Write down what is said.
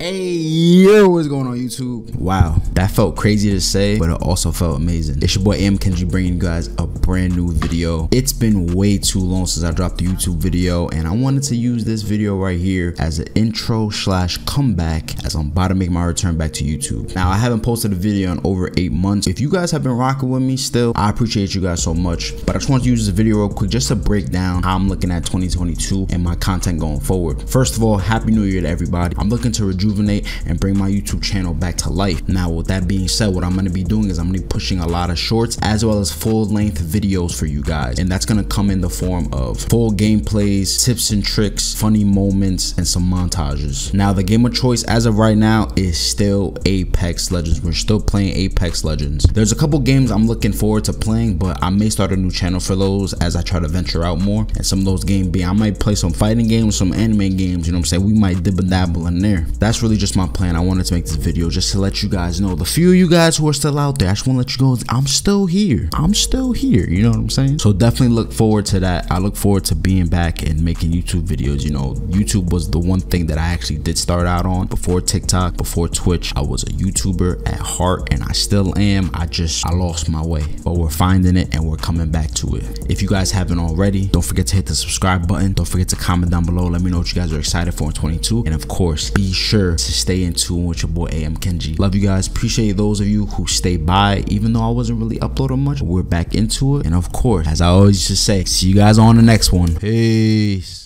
Hey, yo, what's going on YouTube? Wow, that felt crazy to say, but it also felt amazing. It's your boy AM Kenji bringing you guys a brand new video. It's been way too long since I dropped the YouTube video, and I wanted to use this video right here as an intro slash comeback as I'm about to make my return back to YouTube. Now, I haven't posted a video in over eight months. If you guys have been rocking with me still, I appreciate you guys so much, but I just want to use this video real quick just to break down how I'm looking at 2022 and my content going forward. First of all, Happy New Year to everybody. I'm looking to rejuvenate rejuvenate and bring my YouTube channel back to life. Now, with that being said, what I'm going to be doing is I'm going to be pushing a lot of shorts as well as full length videos for you guys. And that's going to come in the form of full gameplays, tips and tricks, funny moments, and some montages. Now, the game of choice as of right now is still Apex Legends. We're still playing Apex Legends. There's a couple games I'm looking forward to playing, but I may start a new channel for those as I try to venture out more. And some of those games be, I might play some fighting games, some anime games, you know what I'm saying? We might dabble in there. That's that's really just my plan. I wanted to make this video just to let you guys know. The few of you guys who are still out there, I just want to let you know I'm still here. I'm still here. You know what I'm saying? So definitely look forward to that. I look forward to being back and making YouTube videos. You know, YouTube was the one thing that I actually did start out on before TikTok, before Twitch. I was a YouTuber at heart and I still am. I just, I lost my way, but we're finding it and we're coming back to it. If you guys haven't already, don't forget to hit the subscribe button. Don't forget to comment down below. Let me know what you guys are excited for in 22. And of course, be sure sure to stay in tune with your boy AM Kenji. Love you guys. Appreciate those of you who stay by, even though I wasn't really uploading much. We're back into it. And of course, as I always just say, see you guys on the next one. Peace.